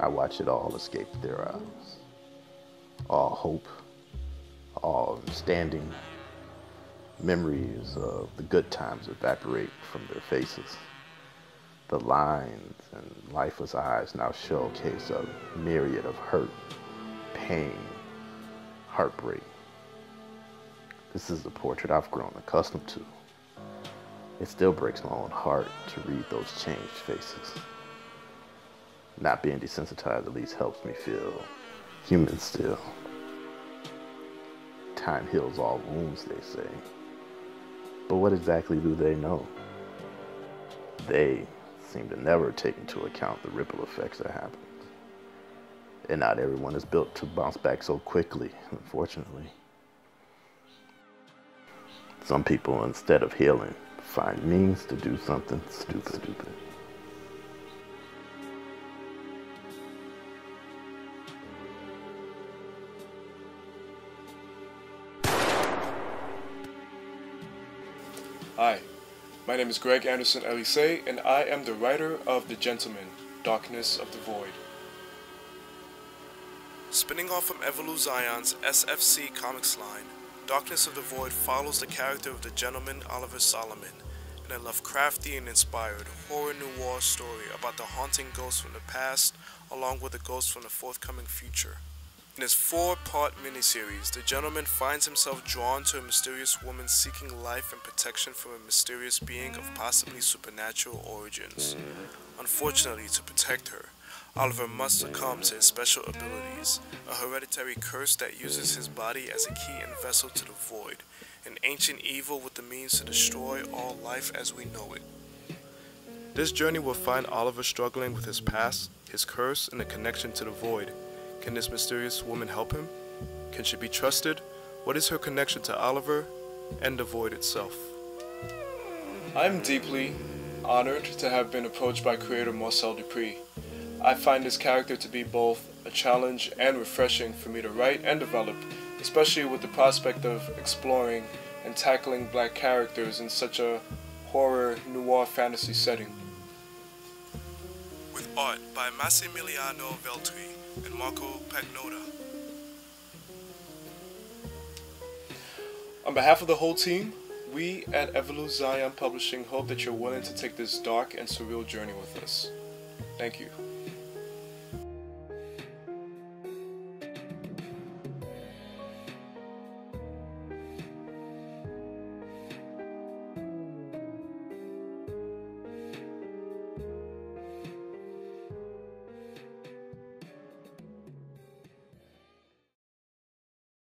I watch it all escape their eyes. All hope, all standing memories of the good times evaporate from their faces. The lines and lifeless eyes now showcase a myriad of hurt, pain, heartbreak. This is the portrait I've grown accustomed to. It still breaks my own heart to read those changed faces. Not being desensitized at least helps me feel human still. Time heals all wounds, they say. But what exactly do they know? They seem to never take into account the ripple effects that happen. And not everyone is built to bounce back so quickly, unfortunately. Some people, instead of healing, find means to do something stupid. stupid. Hi, my name is Greg Anderson Elysee, and I am the writer of The Gentleman, Darkness of the Void. Spinning off from Evoluzione's SFC comics line, Darkness of the Void follows the character of the gentleman Oliver Solomon in a Lovecraftian and inspired horror noir story about the haunting ghosts from the past along with the ghosts from the forthcoming future. In his four part miniseries, the gentleman finds himself drawn to a mysterious woman seeking life and protection from a mysterious being of possibly supernatural origins. Unfortunately, to protect her, Oliver must succumb to his special abilities, a hereditary curse that uses his body as a key and vessel to the void, an ancient evil with the means to destroy all life as we know it. This journey will find Oliver struggling with his past, his curse, and the connection to the void. Can this mysterious woman help him? Can she be trusted? What is her connection to Oliver and the void itself? I'm deeply honored to have been approached by creator Marcel Dupree. I find this character to be both a challenge and refreshing for me to write and develop, especially with the prospect of exploring and tackling black characters in such a horror noir fantasy setting. With art by Massimiliano Veltri and Marco Pagnotta. On behalf of the whole team, we at Evoluzione Publishing hope that you're willing to take this dark and surreal journey with us. Thank you.